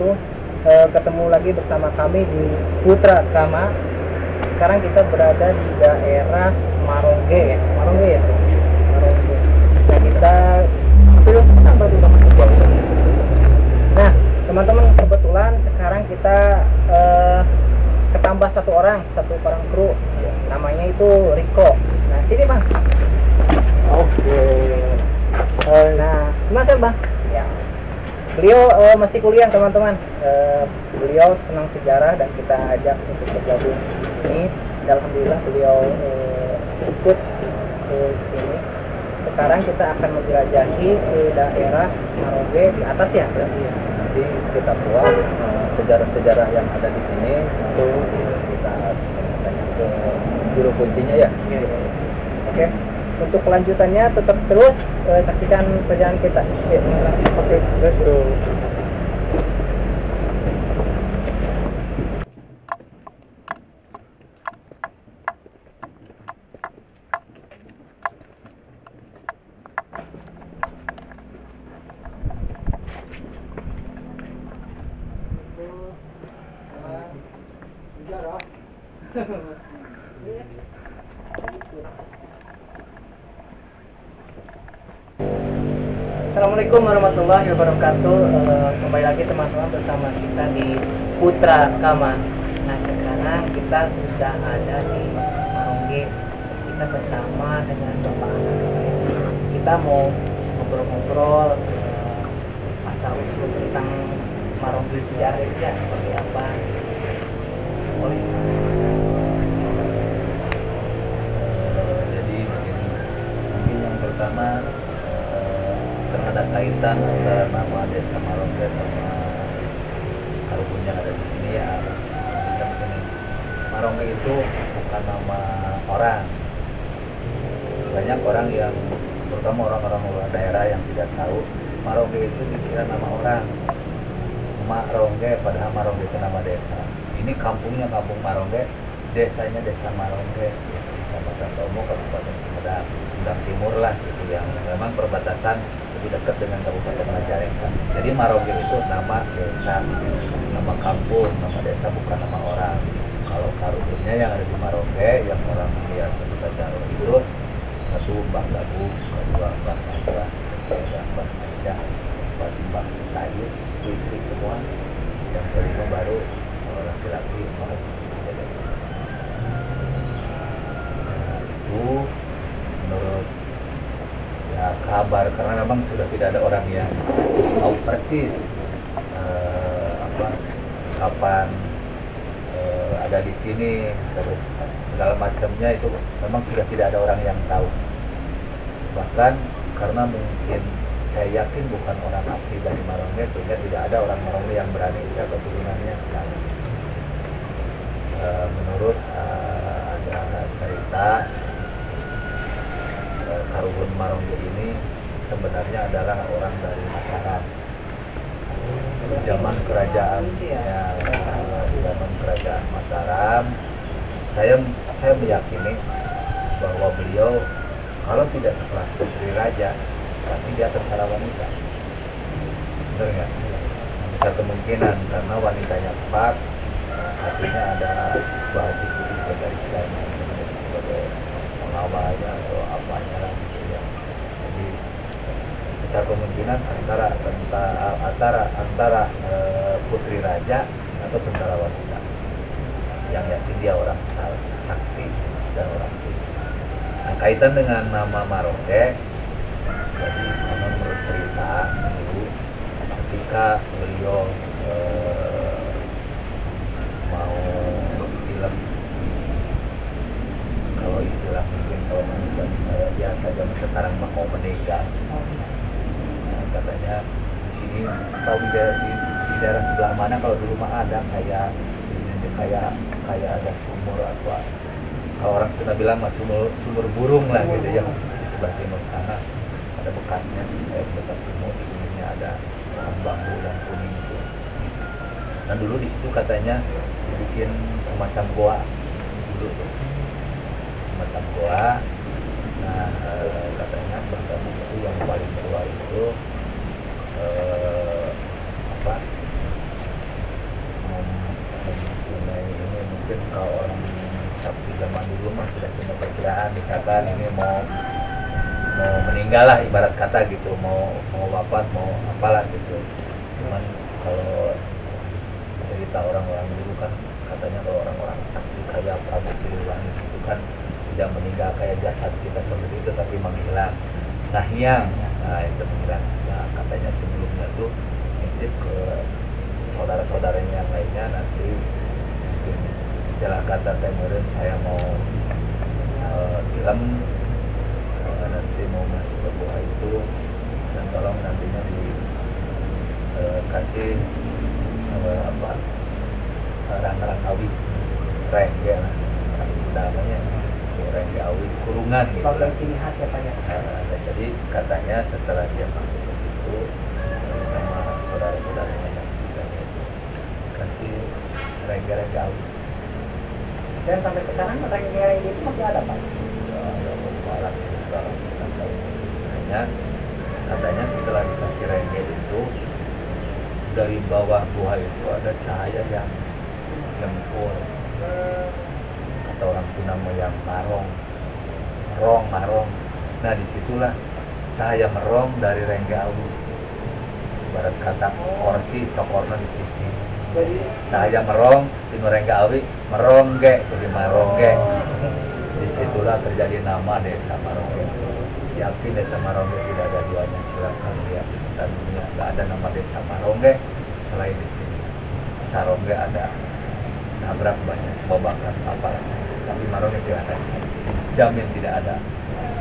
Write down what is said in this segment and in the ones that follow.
wabarakatuh. Eh, ketemu lagi bersama kami di Putra Kama. Sekarang kita berada di daerah Marongge ya, Marongge ya. Marongge. Nah kita belum berarti teman Nah teman-teman kebetulan sekarang kita eh, ketambah satu orang, satu orang kru. Namanya itu Riko. Nah sini bang. Oke. Nah, gimana bang? Ya. Beliau eh, masih kuliah teman-teman. Eh, beliau senang sejarah dan kita ajak untuk bergabung di sini. Dan Alhamdulillah beliau eh, ikut ke sini. Sekarang kita akan menjelajahi ke daerah Maroge di atas ya berarti ya. Nanti kita buat eh, sejarah-sejarah yang ada di sini itu kita tanya ke juru kuncinya ya. Iya, iya. Oke. Untuk kelanjutannya tetap terus eh, saksikan perjalanan kita. Ya, Oke, let's go. Assalamualaikum warahmatullahi wabarakatuh. Eh, kembali lagi teman-teman bersama kita di Putra Kama. Nah sekarang kita sudah ada di Marongge. Kita bersama dengan Bapak Anak. Kita mau ngobrol-ngobrol asal usul tentang Marongge sejarah itu ya seperti apa. Boleh. Eh, jadi mungkin yang pertama ada kaitan antara nama desa Marongge sama Karbun yang ada di sini ya. Begini, Marongge itu bukan nama orang. Banyak orang yang terutama orang-orang luar daerah yang tidak tahu Marongge itu dikira nama orang. Marongge padahal Marongge itu nama desa. Ini kampungnya kampung Marongge, desanya desa Marongge Kecamatan Tomo, Kabupaten Sumedang, Sumedang Timur lah gitu yang memang perbatasan lebih dekat dengan Kabupaten Majalengka. Jadi Marongge itu nama desa, nama kampung, nama desa bukan nama orang. Kalau karunnya yang ada di Marongge, yang orang biasa kita tahu itu satu Mbah Gabu, kedua Mbah Najwa, ketiga Mbah Najwa, empat Mbah itu istri semua. Yang kelima baru laki-laki Mbah Jadi, itu menurut ya kabar karena memang sudah tidak ada orang yang tahu persis eh, apa kapan eh, ada di sini terus segala macamnya itu memang sudah tidak ada orang yang tahu. Bahkan karena mungkin saya yakin bukan orang asli dari Marongge sehingga tidak ada orang Marongge yang berani siapa turunannya Nah, eh, menurut eh, ada cerita Karubun Marongge ini sebenarnya adalah orang dari Mataram. Zaman kerajaan ya zaman kerajaan Mataram saya saya meyakini bahwa beliau kalau tidak sekelas putri raja pasti dia tentara wanita. Benar nggak? Bisa kemungkinan karena wanitanya empat satunya ada putih dari China sebagai pengawalnya atau apanya lah gitu ya jadi besar kemungkinan antara tentara antara antara eh, putri raja atau tentara wanita yang yakin dia orang sakti dan orang suci. Nah, kaitan dengan nama Marongge, jadi kalau menurut cerita dulu ketika beliau eh, mau bilang kalau istilah mungkin kalau manusia eh, biasa zaman sekarang mau meninggal katanya. Di sini tahu di, daerah- di, di daerah sebelah mana kalau dulu mah ada kayak di sini kayak kayak ada sumur atau kalau orang Sunda bilang mah sumur sumur burung lah gitu ya di sebelah timur sana ada bekasnya kayak bekas sumur di ujungnya ada bambu dan kuning itu. Dan dulu di situ katanya dibikin semacam goa dulu tuh. Semacam goa. Nah eh, katanya bambu itu yang paling tua itu eh, apa mungkin kalau orang sakti zaman dulu mah sudah punya perkiraan misalkan ini mau mau meninggal lah ibarat kata gitu. Mau mau wafat mau apalah gitu. Cuman kalau cerita orang-orang dulu kan katanya kalau orang-orang sakti kayak Prabu Siliwangi itu kan tidak meninggal kayak jasad kita seperti itu tapi menghilang. Nah yang nah itu menghilang. Nah katanya sebelumnya tuh nitip ke saudara-saudaranya yang lainnya nanti istilah kata temurin saya mau uh, film uh, nanti mau masuk ke gua itu dan tolong nantinya dikasih uh, apa rang-rang awi reng ya reng namanya reng awi kurungan gitu. Bagian ciri khas ya Pak ya. Nah, jadi katanya setelah dia masuk ke situ sama saudara-saudaranya yang bilang itu kasih rengga-rengga awi Dan sampai sekarang rengga itu masih ada Pak. Ya, hanya katanya setelah dikasih rengga itu dari bawah buah itu ada cahaya yang lempur kata orang Sunda yang marong merong marong. Nah di situlah cahaya merong dari rengga barat kata orsi cokorno di sisi Cahaya merong di rengga awi merongge jadi marongge di situlah terjadi nama desa marongge yakin desa marongge tidak ada duanya silakan lihat peta dunia. Nggak ada nama desa marongge selain di sini. Sarongge ada. Nabrak banyak babakan apa tapi marongge silakan jamin tidak ada.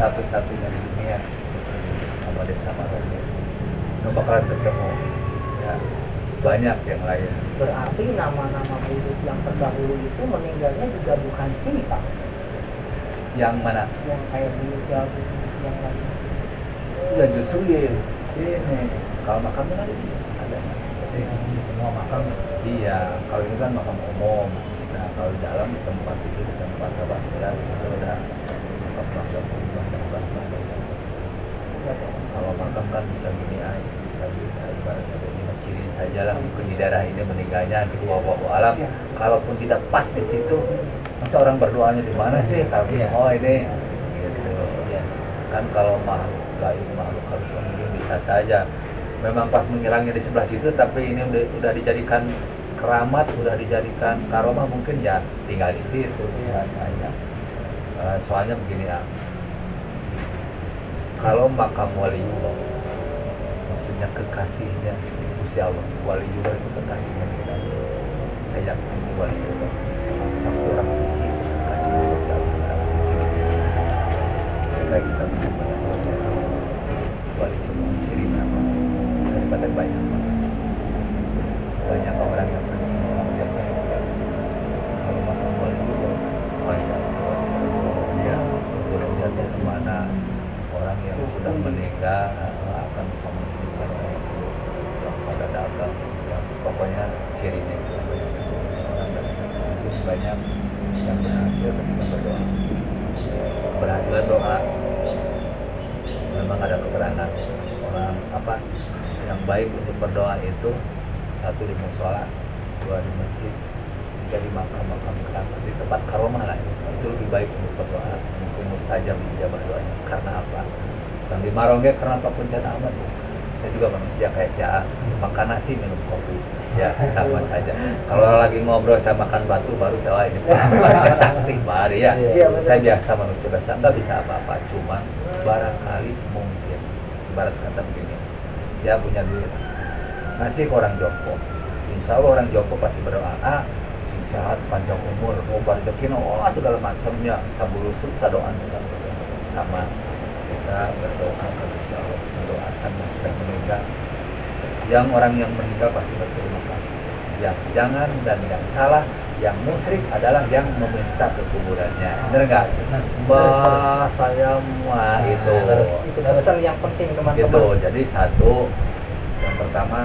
Satu-satunya di dunia nama desa marongge nggak bakalan ketemu ya banyak yang lain. Berarti nama-nama buruk yang terdahulu itu meninggalnya juga bukan sini Pak. yang mana? Yang kayak dulu jago yang lain. ya justru di sini. Kalau makamnya kan ada. Jadi semua makam. Iya kalau ini kan makam umum. Nah kalau di dalam di tempat itu di tempat Tabasira itu ada makam umum dan tempat kalau makam kan bisa gini aja mah ciri saja lah mungkin di daerah ini meninggalnya gitu wabahu alam. Iya. kalaupun tidak pas di situ masa orang berdoanya di mana sih? Kami Iya. oh ini gitu. Ya kan kalau makhluk gaib makhluk harus mungkin bisa saja. Memang pas menghilangnya di sebelah situ tapi ini udah, udah dijadikan keramat udah dijadikan karomah mungkin ya tinggal di situ Eh, soalnya begini ya. Kalau makam waliullah maksudnya kekasihnya Gusti Allah. Waliullah itu kekasihnya bisa saya ini waliullah satu orang suci kekasih Gusti Allah. Orang suci kita kita punya waliullah ciri apa daripada banyak banyak orang yang banyak ya orang yang sudah meninggal akan bisa datang ya, pokoknya cirinya itu orang dan banyak yang berhasil ketika berdoa. Berhasil doa memang ada keterangan orang apa yang baik untuk berdoa itu satu di musola dua di masjid tiga di makam-makam keramat di tempat karomah lah. Itu lebih baik untuk berdoa mungkin mustajab dijabah doanya. Karena apa? Yang di Marongge karena apa bencana amat saya juga manusia kayak si A. Makan nasi minum kopi. Ya sama saja. Kalau lagi ngobrol saya makan batu baru saya "Wah, ini sakti baru ya. Iya, betul. saya biasa manusia biasa nggak bisa apa-apa. Cuma barangkali mungkin ibarat kata begini saya punya duit. Ngasih ke orang jompo insya Allah orang jompo pasti berdoa ah sehat panjang umur mau rezeki oh segala macamnya sabulu tuh sadoan sama kita berdoa mendoakan yang sudah meninggal. Yang orang yang meninggal pasti berterima kasih. Yang jangan dan yang salah yang musyrik adalah yang meminta ke kuburannya bener nggak bah saya mah itu. Itu pesan yang penting gitu. Teman-teman. jadi satu yang pertama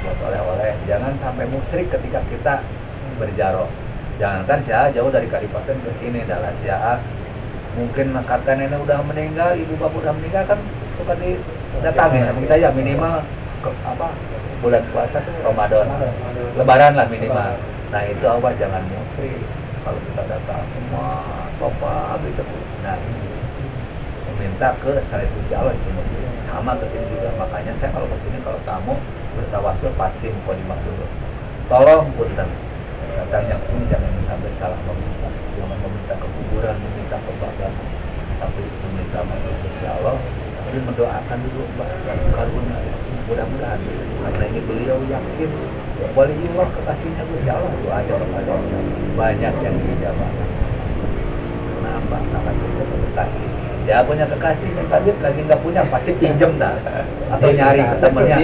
buat oleh-oleh jangan sampai musyrik ketika kita berjaro jangan kan saya jauh dari kadipaten ke sini adalah saya mungkin kakak nenek udah meninggal ibu bapak udah meninggal kan suka didatangi sama kita ya minimal ke, apa bulan puasa tuh Ramadan. Lebaran lah minimal. Nah itu apa jangan musyrik kalau kita datang semua bapak gitu. Nah meminta ke selain Gusti Allah itu muslim sama ke sini juga. Makanya saya kalau ke sini kalau tamu bertawasul pasti mau dimaksud. Tolong punten yang sini jangan sampai salah meminta jangan meminta ke kuburan meminta ke badan tapi meminta Gusti Allah. Tapi mendoakan dulu karunia mudah-mudahan. Karena ini beliau yakin. Waliullah kekasihnya Gusti Allah. Doanya kepada banyak yang dijawab kenapa karena kita kekasih siapa punya kekasih. Yang tadi lagi nggak punya pasti pinjem dah. Atau nyari temennya.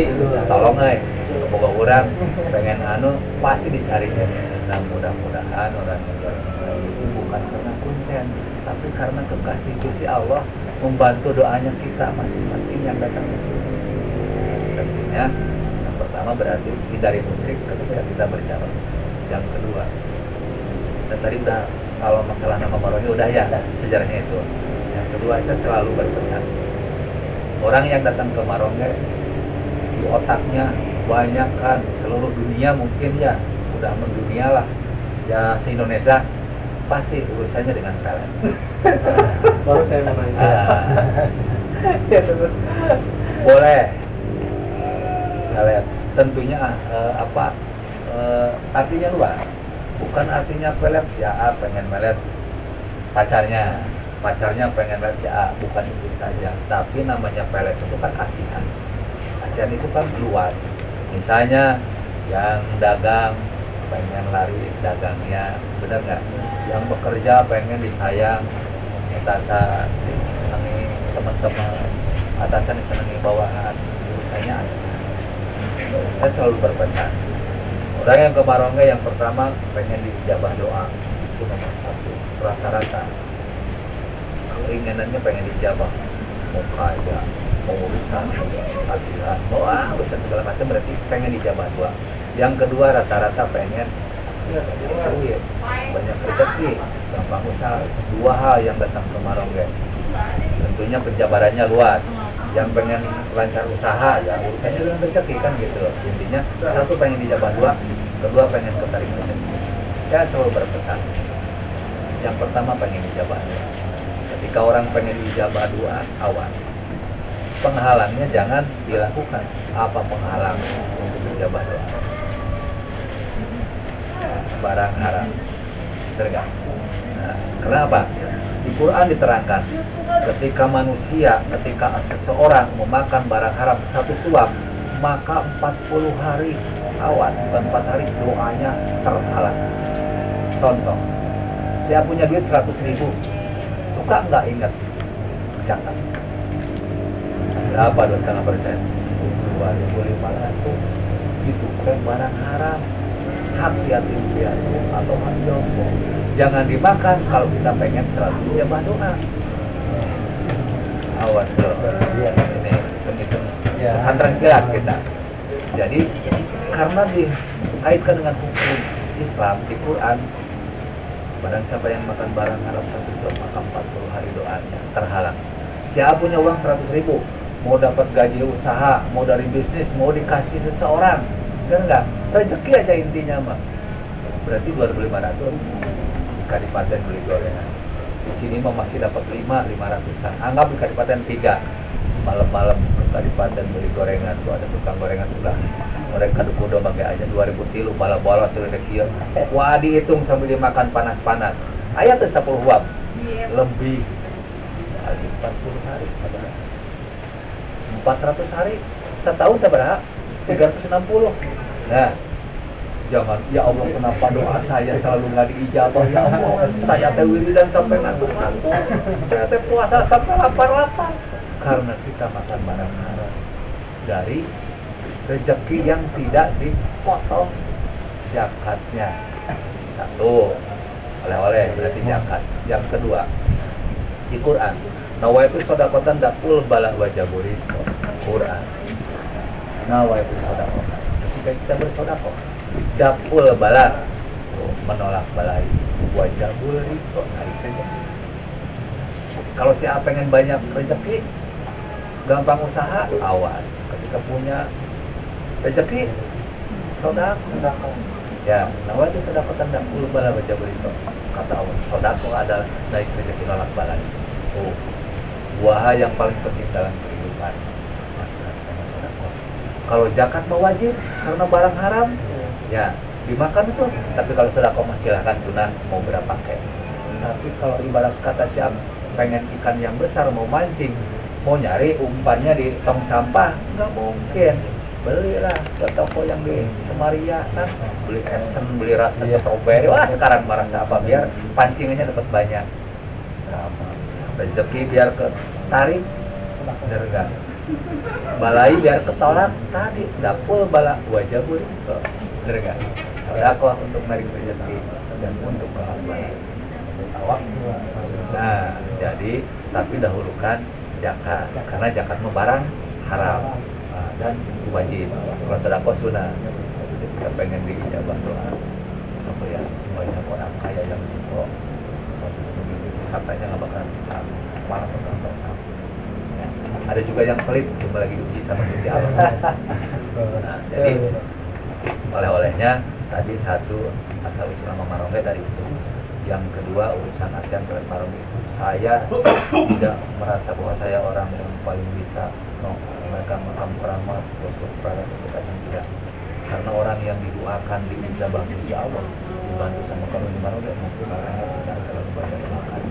Tolong aja boga orang pengen anu pasti dicarinya nah mudah-mudahan orang yang itu bukan karena kuncen tapi karena kekasih Gusti Allah membantu doanya kita masing-masing yang datang ke sini. Tentunya yang pertama berarti hindari musyrik ketika kita berjalan. Yang kedua dan tadi udah kalau masalah nama Marohi udah ya sejarahnya itu. Yang kedua saya selalu berpesan orang yang datang ke Maroke di otaknya banyak kan seluruh dunia mungkin ya udah mendunia lah. Ya se Indonesia pasti urusannya dengan pelet baru saya mau nanya. Ah. ya boleh. Pelet tentunya eh, apa? Eh, artinya luas bukan artinya pelet si A pengen melet pacarnya. Pacarnya pengen melet si A bukan itu saja. Tapi namanya pelet itu kan asihan asihan itu kan luas. Misalnya yang dagang pengen laris dagangnya benar nggak? Yang bekerja pengen disayang atasan disenangi teman-teman atasan disenangi bawahan urusannya asihan saya selalu berpesan. Orang yang ke yang pertama pengen dijabah doa. Itu nomor satu rata-rata. Keinginannya pengen dijabah mau kaya mau urusan kasihan mau ah urusan segala macam berarti pengen dijabah doa yang kedua rata-rata pengen ya, duit banyak rezeki gampang usaha. Dua hal yang datang ke Marongge. Tentunya penjabarannya luas. Yang pengen lancar usaha ya urusannya dengan rezeki kan gitu intinya satu pengen dijabah dua kedua pengen ketarik rezeki saya selalu berpesan. Yang pertama pengen dijabah dua. Ketika orang pengen dijabah dua awan penghalangnya jangan dilakukan. Apa penghalang untuk dijabah doa barang haram. Tergak nah, kenapa? Di Quran diterangkan ketika manusia ketika seseorang memakan barang haram satu suap maka 40 hari awas bukan 4 hari doanya terhalang. Contoh saya punya duit 100 ribu. Suka nggak ingat? Catat berapa dua setengah persen 2500 itu kan barang haram yatim piatu atau hak jompo jangan dimakan kalau kita pengen selalu dijabah doa awas loh ini Ya. pesantren kilat kita jadi karena dikaitkan dengan hukum Islam di Quran Barang siapa yang makan barang haram satu suap maka 40 hari doanya terhalang. Siapa punya uang 100 ribu, mau dapat gaji usaha, mau dari bisnis, mau dikasih seseorang, kan enggak? Rezeki aja intinya mah. Berarti 2.500 kadipaten beli gorengan. Di sini mah masih dapat 5, 500-an. Anggap di kadipaten 3. Malam-malam ke kadipaten beli gorengan tuh ada tukang gorengan sebelah. Mereka kudo pakai aja 2000 tilu pala bolos sudah sekian. Wah dihitung sambil dimakan panas-panas. Ayat tuh 10 wab. Lebih kali 40 hari saudara. 400 hari setahun seberapa? 360. Nah, jangan ya Allah kenapa doa saya selalu nggak diijabah? Ya Allah saya teh wiridan sampai ngantuk-ngantuk saya teh puasa sampai lapar-lapar. Karena kita makan barang haram dari rezeki yang tidak dipotong. Zakatnya. Satu. Oleh-oleh berarti zakat. Yang kedua di Quran. Nawaitu sodakotan dakul balah wajah buris Quran nawaitu sodakotan ketika kita bersodakoh dakul balah tuh, menolak balai wajah buris naik rezeki kalau siapa pengen banyak rezeki gampang usaha awas ketika punya rezeki sodako Ya, nah itu sedekah tanda puluh bala baca berita kata Allah. Sodako adalah naik rezeki nolak bala. Oh, buah yang paling penting dalam kehidupan. Kalau zakat mau wajib karena barang haram, ya dimakan itu. Tapi kalau sodako mah silahkan sunnah mau berapa kek. Tapi kalau ibarat kata siap pengen ikan yang besar mau mancing, mau nyari umpannya di tong sampah, nggak mungkin. Belilah ke toko yang di Semaria kan? Beli esen beli rasa Iya. strawberry. Wah sekarang merasa apa? Biar pancingannya dapat banyak. Sama. Rezeki biar ke tarik derga balai biar ketolak. Tadi dapul bala wajah buri ke derga sodako untuk narik rezeki dan untuk awak nah jadi tapi dahulukan zakat. Karena zakat mah barang haram. Nah, dan wajib. Kalau sedekah sunnah. Ketika pengen diijabah doa. Apa ya? Banyak orang kaya yang kok katanya nggak bakal malah bakal berkah. Ya. Ada juga yang pelit cuma lagi uji sama Gusti Allah nah, jadi oleh-olehnya tadi satu asal usul nama Marongge dari itu. Yang kedua urusan ASEAN Trade Marongge itu. Saya tidak merasa bahwa saya orang yang paling bisa no, mereka makam keramat untuk para kita tidak. Karena orang yang didoakan diijabah Gusti Allah dibantu sama kamu di Marongge mungkin orangnya tidak terlalu banyak makan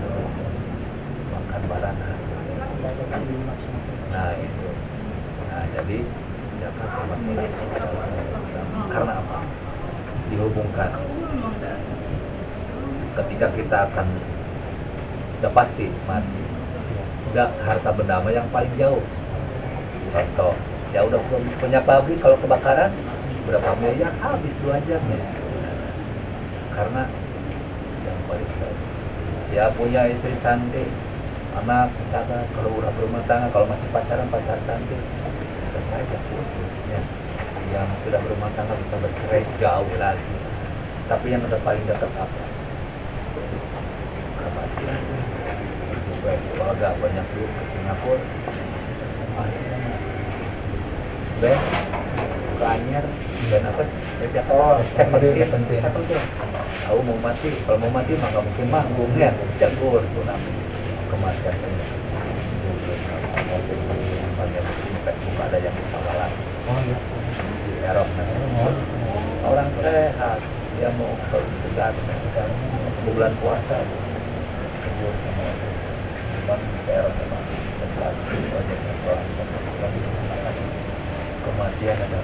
makan barang nah itu nah jadi zakat sama sedekah karena apa? Dihubungkan. Ketika kita akan sudah pasti mati. Enggak harta benda yang paling jauh. Contoh saya udah pu- punya pabrik kalau kebakaran berapa miliar? Habis dua jam ya. Karena yang paling jauh. Saya punya istri cantik anak misalkan kalau udah berumah tangga kalau masih pacaran pacar cantik bisa saja putusnya. Yang sudah berumah tangga bisa bercerai jauh lagi. Tapi yang udah paling dekat apa? Kematian agak banyak duit ke Singapura. Ben ke Anyer Ben apa? Ya oh seventeen tahu mau mati kalau mau mati nggak mungkin manggung ya. Jagur namanya kematian ada yang si Erok namanya orang sehat. Dia mau kan bulan puasa. Kematian ada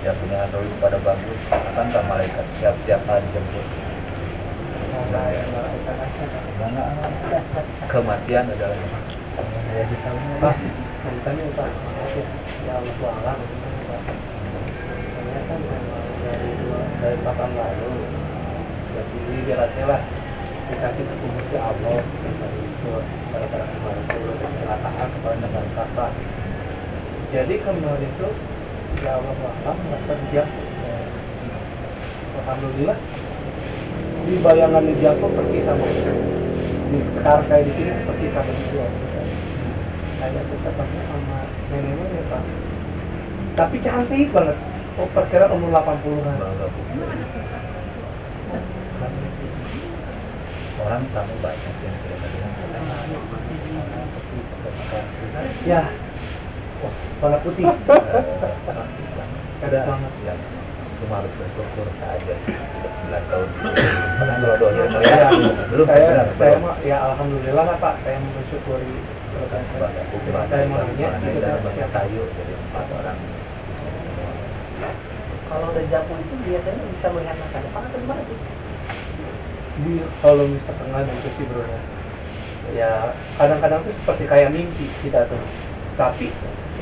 dia punya pada bagus. Akan malaikat siap-siap jemput kematian adalah Ah, Pak, ya Allah memang dari dua dari tahun lalu. Jadi ibaratnya lah dikasih petunjuk ke Allah. Dari itu gara-gara kemarin itu kecelakaan kepala negara kata jadi kemarin itu ya Allah alam merasa jatuh Alhamdulillah di bayangan di jatuh pergi sama di kayak di sini pergi sama itu saya ketepatnya sama neneknya ya pak. Tapi cantik banget. Oh perkiraan umur 80-an bangga orang tamu banyak yang sudah ya. Warna putih. Ada banget. ya cuma harus bersyukur saja. Sudah 9 tahun pernah kalau doa yang Ya, belum saya benar, saya mah ya alhamdulillah lah pak. Saya mensyukuri saya mau itu ada kan banyak kayu jadi empat orang. Kalau udah jamu itu biasanya bisa melihat masa depan atau gimana sih? di kalau misalkan nggak gitu sih bro ya. ya kadang-kadang tuh seperti kayak mimpi kita tuh. Tapi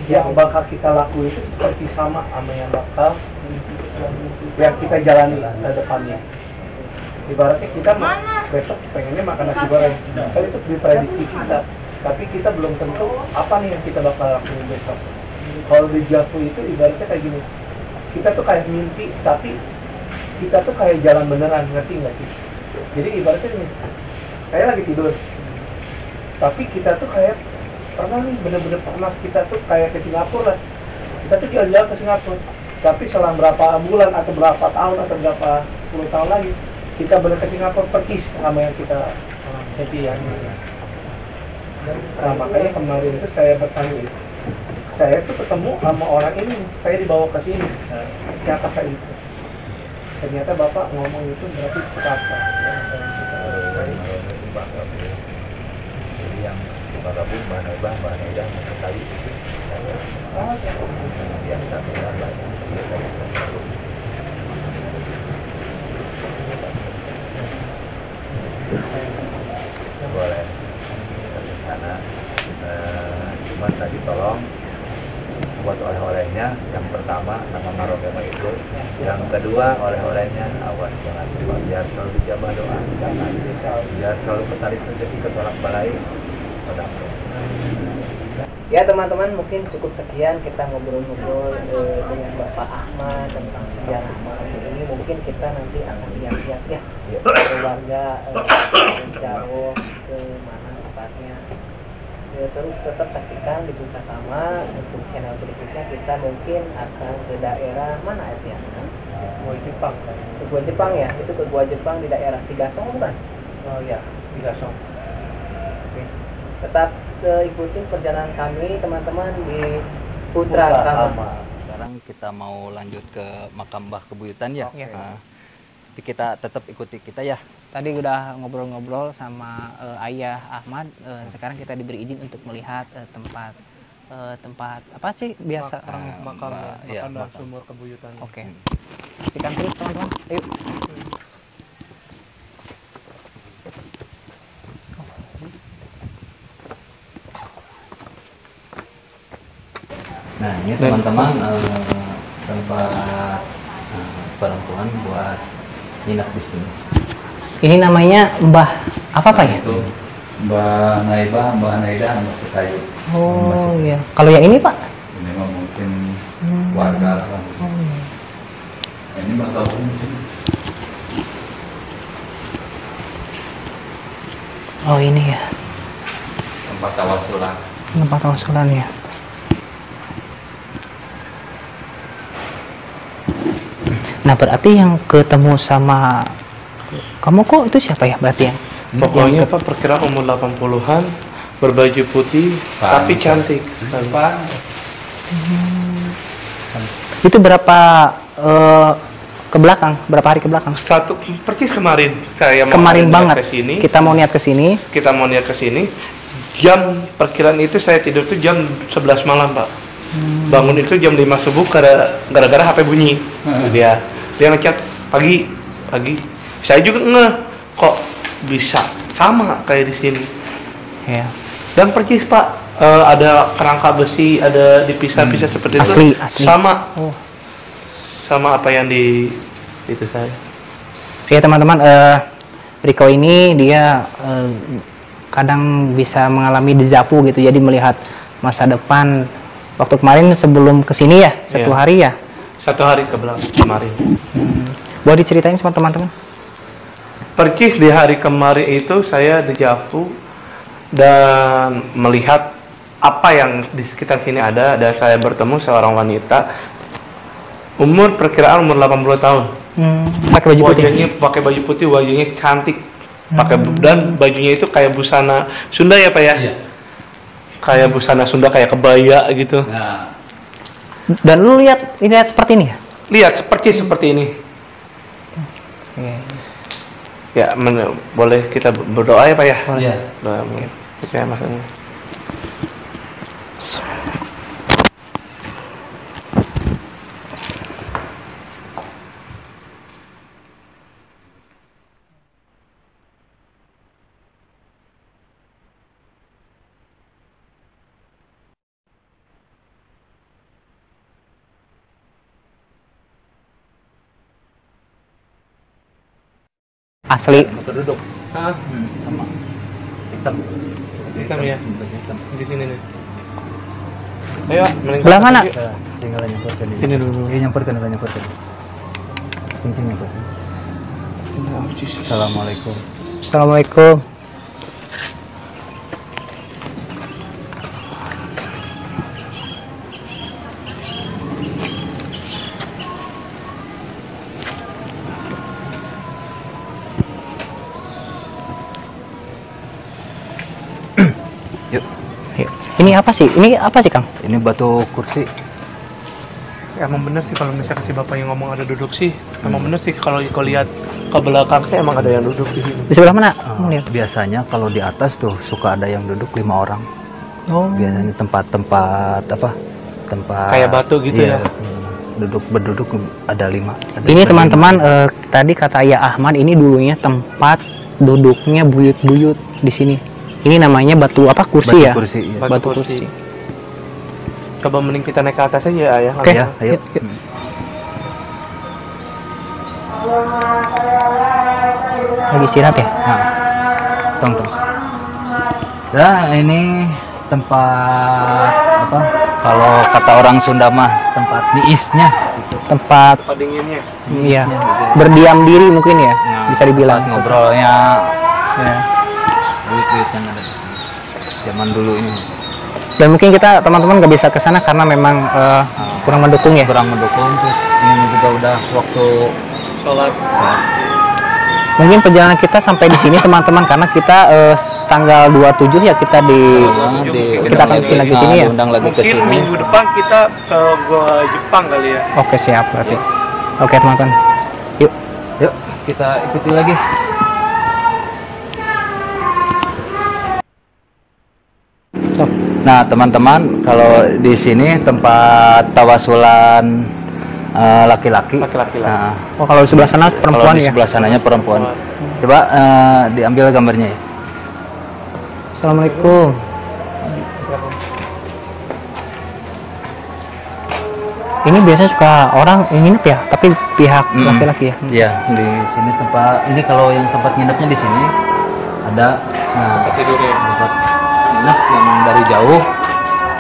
yang bakal kita lakuin itu seperti sama sama yang bakal yang kita jalani ke depannya. Ibaratnya kita besok pengennya makan nasi goreng. Kan itu diprediksi kita. tapi kita belum tentu apa nih yang kita bakal lakuin besok. Kalau di Javu itu ibaratnya kayak gini. Kita tuh kayak mimpi tapi kita tuh kayak jalan beneran ngerti nggak sih? Jadi ibaratnya nih saya lagi tidur. Tapi kita tuh kayak pernah nih bener-bener pernah. Kita tuh kayak ke Singapura. Lah kita tuh jalan-jalan ke Singapura. Tapi selang berapa bulan atau berapa tahun atau berapa puluh tahun lagi kita boleh ke Singapura pergi sama yang kita uh, impian nah makanya kemarin itu saya bertanya saya tuh ketemu sama orang ini. Saya dibawa ke sini. Siapa saya itu? Ternyata bapak ngomong itu berarti kata Jadi yang Bakabun, Bahan Ebah, Bahan Edah, Sekali itu satu lagi. Boleh ke sana Eh, cuman tadi tolong buat oleh-olehnya. Yang pertama nama marogema itu. Yang kedua oleh-olehnya awas jangan biar selalu dijabah doa. Jangan biar selalu ketarik rezeki ketolak balai Ya teman-teman mungkin cukup sekian kita ngobrol-ngobrol eh, dengan Bapak Ahmad tentang sejarah malam ini mungkin kita nanti akan lihat-lihat ya keluarga eh, jauh ke mana tempatnya. Ya, terus tetap saksikan di Buka Sama untuk channel berikutnya kita mungkin akan ke daerah mana ya Gua Jepang. Kan ke Gua Jepang ya? Itu ke Gua Jepang di daerah Sigasong bukan? Oh ya tiga song Oke. Tetap eh, ikuti perjalanan kami teman-teman di Putra Putra Kama Kama. sekarang kita mau lanjut ke makam Mbah Kebuyutan ya Oke. Nah, nanti kita tetap ikuti kita ya Tadi udah ngobrol-ngobrol sama eh, Ayah Ahmad. Eh, sekarang kita diberi izin untuk melihat eh, tempat eh, tempat apa sih biasa Makam- orang makam Mbak- ya, makam dan makam. sumur kebuyutan Oke. Saksikan terus teman-teman. Ayo. Nah ini teman-teman eh, tempat eh, perempuan buat nginep di sini. Ini namanya Mbah apa pak ya? Itu Mbak Naiba, Mbak Naida, Mbak Sekayu. Oh iya. Kalau yang ini pak? Ini mah mungkin Hmm. warga lah. kan. Oh, iya. Nah, ini Mbak Gabung di sini. Oh ini ya. Tempat tawasulan. Tempat tawasulan ya. Nah berarti yang ketemu sama kamu kok itu siapa ya berarti ya? pokoknya apa perkiraan umur 80-an berbaju putih Pan. tapi cantik sekali Pan. Itu berapa eh, ke belakang? Berapa hari ke belakang? satu persis kemarin saya mau Kemarin niat banget. ke sini Kita mau niat ke sini. kita mau niat ke sini jam perkiraan itu saya tidur tuh jam 11 malam pak bangun itu jam 5 subuh gara- gara-gara HP bunyi Hmm. dia dia ngechat pagi pagi saya juga ngeh kok bisa sama kayak di sini Ya. dan persis pak eh, ada kerangka besi ada dipisah-pisah seperti itu Asli, asli. sama Oh. sama apa yang di itu saya Ya teman-teman, eh Riko ini dia eh, kadang bisa mengalami dejavu gitu, jadi melihat masa depan. Waktu kemarin sebelum ke sini ya, satu Iya. hari ya. Satu hari ke belakang kemarin Boleh diceritain sama teman-teman? Percis di hari kemarin itu saya dejavu dan melihat apa yang di sekitar sini ada dan saya bertemu seorang wanita umur perkiraan umur 80 tahun. Hmm, pakai baju putih. Wajahnya pakai baju putih, wajahnya cantik. Pakai dan bajunya itu kayak busana Sunda ya, Pak ya? Iya. Kayak busana Sunda kayak kebaya gitu. Nah, Dan lu lihat lihat seperti ini ya? Lihat seperti seperti ini. Oke. Ya, men- boleh kita berdoa ya, Pak ya? Boleh. iya. Doa, percaya maksudnya. Asli. Motor duduk. Ah, Hmm, sama. Hitam. Hitam ya? Hitam. di sini nih. Ayo, Belah mana? lagi. Tinggal nyamperkan ini. Ini dulu. Ini nyamperkan, udah nyamperkan. Cincin nyamperkan. Assalamualaikum. Assalamualaikum. Ini apa sih? Ini apa sih, Kang? Ini batu kursi. Emang bener sih kalau misalnya si bapak yang ngomong ada duduk sih. Emang bener sih kalau kau lihat ke belakang sih emang ada yang duduk di sini. Di sebelah mana? Kamu lihat. biasanya kalau di atas tuh suka ada yang duduk lima orang. Oh. Biasanya tempat-tempat apa? Tempat Kayak batu gitu Iya, ya? Duduk berduduk ada lima. Ada Ini teman-teman eh, tadi kata Ayah Ahmad ini dulunya tempat duduknya buyut-buyut di sini. Ini namanya batu apa? Kursi Batu ya? Kursi. iya. Batu Batu kursi. kursi. Coba mending kita naik ke atas aja ya. Oke. Ya, ayo. Yuk, yuk. Hmm. Lagi istirahat ya? Nah, tong tong. Nah, ini tempat apa? Kalau kata orang Sunda mah tempat niisnya gitu. Tempat Apa dinginnya? ya gitu. berdiam diri mungkin ya, Nah, bisa dibilang. tempat ngobrolnya Ya. Duit-duit yang ada di sini. Zaman dulu ini Dan mungkin kita teman-teman nggak bisa ke sana karena memang eh, kurang mendukung ya. kurang mendukung terus ini juga udah waktu Sholat. sholat. Mungkin perjalanan kita sampai di sini teman-teman karena kita eh, tanggal 27 ya kita di di- Kita akan ke sini lagi sini ya? diundang lagi ke Mungkin sini. minggu depan kita ke gua Jepang kali ya. Oke siap berarti. Oke teman-teman. Yuk. Yuk, kita ikuti lagi. Nah, teman-teman, kalau di sini tempat tawasulan eh, laki-laki. Laki-laki lah. Nah, Oh kalau di sebelah sana kalau perempuan di ya. sebelah sananya perempuan. Coba eh, diambil gambarnya ya. Assalamualaikum. Ini biasanya suka orang nginep ya, tapi pihak Mm-mm. laki-laki ya. Iya, di sini tempat ini kalau yang tempat nginepnya di sini ada nah Tempat tidurnya. tempat nginep yang dari jauh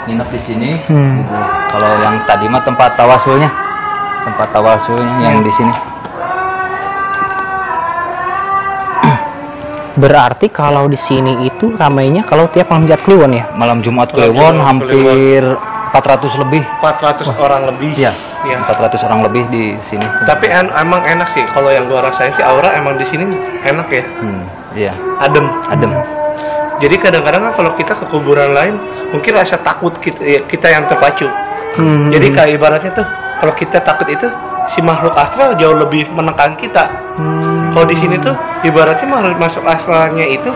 nginep di sini Hmm. gitu. Kalau yang tadi mah tempat tawasulnya. Tempat tawasulnya yang di sini. Berarti kalau di sini itu ramainya kalau tiap malam Jumat Kliwon ya. Malam Jumat Kliwon hampir 400 lebih. 400 orang lebih. Iya. Iya. 400 orang lebih di sini. Tapi en- emang enak sih kalau yang gua rasain sih aura emang di sini enak ya. Hmm, iya, Adem. adem. Jadi kadang-kadang kan kalau kita ke kuburan lain mungkin rasa takut kita, ya, kita yang terpacu. Hmm. Jadi kayak ibaratnya tuh kalau kita takut itu si makhluk astral jauh lebih menekan kita. Hmm. Kalau di sini tuh ibaratnya makhluk masuk astralnya itu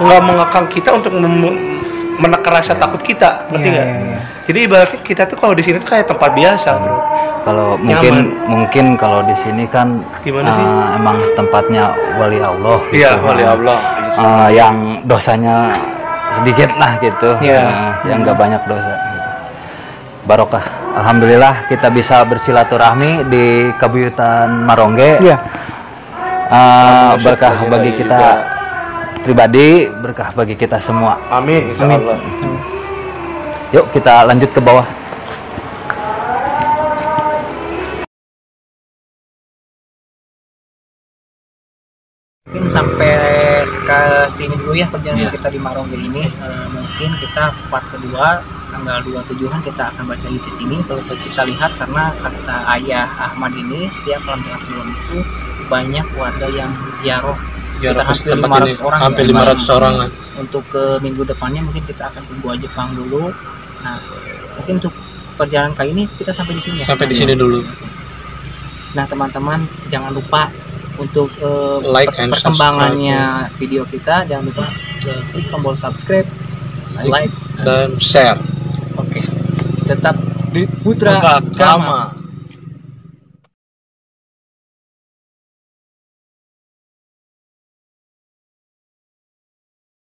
nggak mengekang kita untuk menekan rasa takut kita, ngerti Iya, nggak? iya, iya. Jadi ibaratnya kita tuh kalau di sini tuh kayak tempat biasa, bro. Kalau mungkin mungkin kalau di sini kan Gimana sih? eh, emang tempatnya wali Allah. gitu. Iya, wali Allah. Eh, yang dosanya sedikit lah gitu, Iya. Nah, yang nggak banyak dosa. Gitu. Barokah. Alhamdulillah kita bisa bersilaturahmi di Kabuyutan Marongge. Iya. Eh, berkah sebagai bagi daya kita pribadi, berkah bagi kita semua. Amin, insya Amin. Allah. Yuk kita lanjut ke bawah. Mungkin sampai ke sini dulu ya perjalanan Iya. kita di Marongge ini. Eh, mungkin kita part kedua tanggal 27-an kita akan balik lagi ke sini kalau kita lihat karena kata ayah Ahmad ini setiap malam Jumat Kliwon itu banyak warga yang ziarah Kita hampir tempat 500 ini, orang hampir ya. 500 orang untuk ke minggu depannya mungkin kita akan ke Gua Jepang dulu nah mungkin untuk perjalanan kali ini kita sampai di sini ya Sampai di sini dulu. nah teman-teman jangan lupa untuk eh, Like per- perkembangannya video kita jangan lupa eh, klik tombol subscribe like Dan share. oke tetap Di Putra Kama.